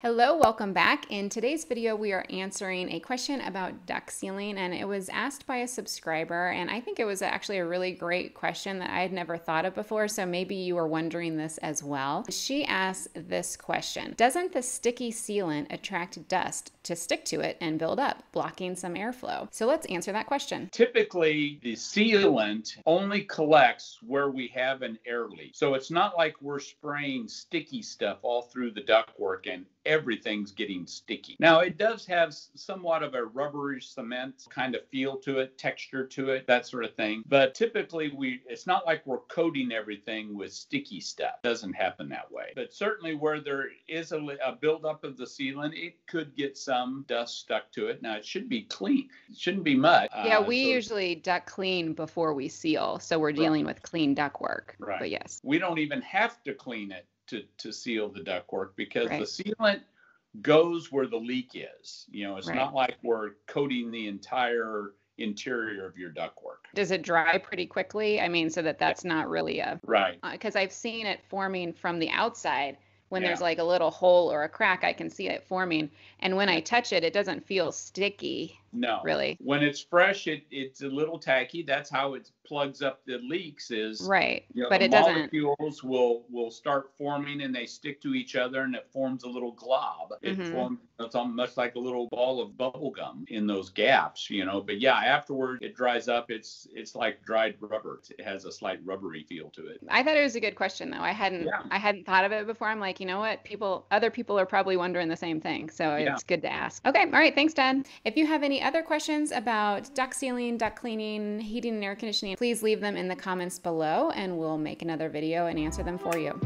Hello, welcome back. In today's video, we are answering a question about duct sealing, and it was asked by a subscriber, and I think it was actually a really great question that I had never thought of before, so maybe you were wondering this as well. She asked this question Doesn't the sticky sealant attract dust to stick to it and build up, blocking some airflow? So let's answer that question. Typically, the sealant only collects where we have an air leak. So it's not like we're spraying sticky stuff all through the ductwork and everything's getting sticky. Now, it does have somewhat of a rubbery cement kind of feel to it, texture to it, that sort of thing. But typically, we it's not like we're coating everything with sticky stuff. It doesn't happen that way. But certainly, where there is a, a buildup of the sealant, it could get some dust stuck to it. Now, it should be clean. It shouldn't be mud. Yeah, uh, we so, usually duct clean before we seal, so we're dealing right. with clean duct work. Right. But yes, we don't even have to clean it to, to seal the ductwork because right. the sealant goes where the leak is. You know, it's right. not like we're coating the entire interior of your ductwork. Does it dry pretty quickly? I mean, so that that's not really a right. Because uh, I've seen it forming from the outside. When yeah. there's like a little hole or a crack, I can see it forming. And when I touch it, it doesn't feel sticky. No, really. When it's fresh, it, it's a little tacky. That's how it plugs up the leaks. Is right, you know, but it doesn't. Molecules will will start forming and they stick to each other, and it forms a little glob. It mm-hmm. forms. It's almost like a little ball of bubble gum in those gaps, you know. But yeah, afterward it dries up. It's it's like dried rubber. It has a slight rubbery feel to it. I thought it was a good question though. I hadn't yeah. I hadn't thought of it before. I'm like, you know what? People, other people are probably wondering the same thing. So yeah. it's good to ask. Okay, all right. Thanks, Dan. If you have any other questions about duct sealing, duct cleaning, heating and air conditioning, please leave them in the comments below and we'll make another video and answer them for you.